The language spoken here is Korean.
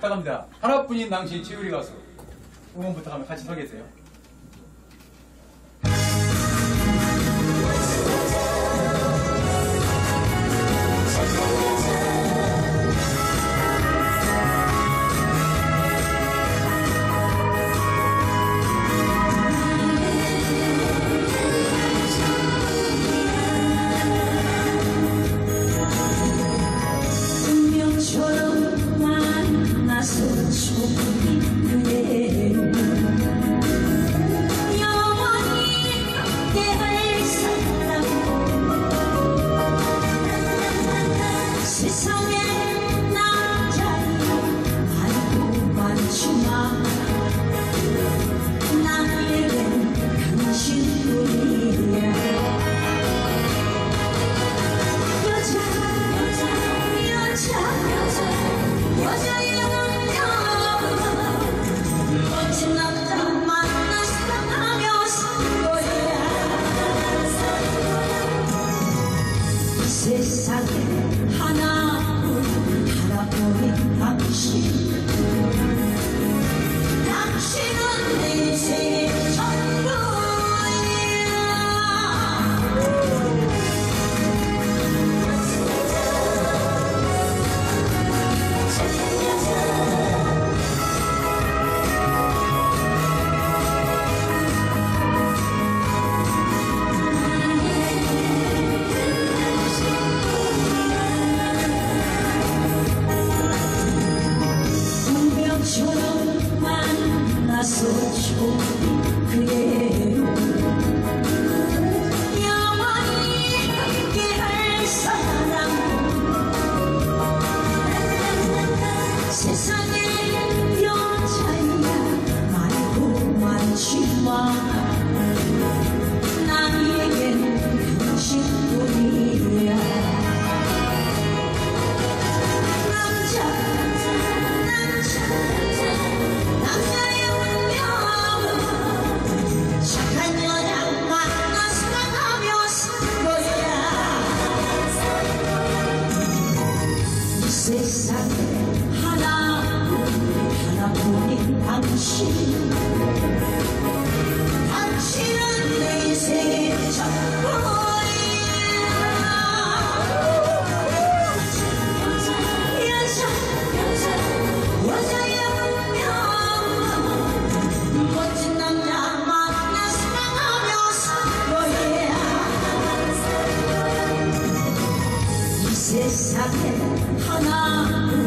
부탁합니다. 하나뿐인 당신 최유리 가수 응원 부탁하면 같이 서계세요. 세상에 Hana. 세상 하나뿐 하나뿐인 당신. 夏天好啦